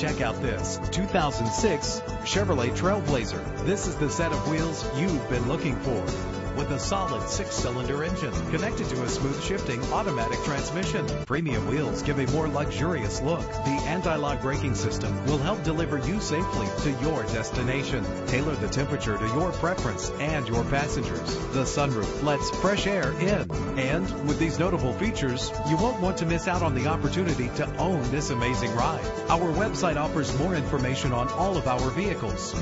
Check out this 2006 Chevrolet Trailblazer. This is the set of wheels you've been looking for with a solid six-cylinder engine connected to a smooth shifting automatic transmission. Premium wheels give a more luxurious look. The anti-lock braking system will help deliver you safely to your destination. Tailor the temperature to your preference and your passengers. The sunroof lets fresh air in. And with these notable features, you won't want to miss out on the opportunity to own this amazing ride. Our website offers more information on all of our vehicles.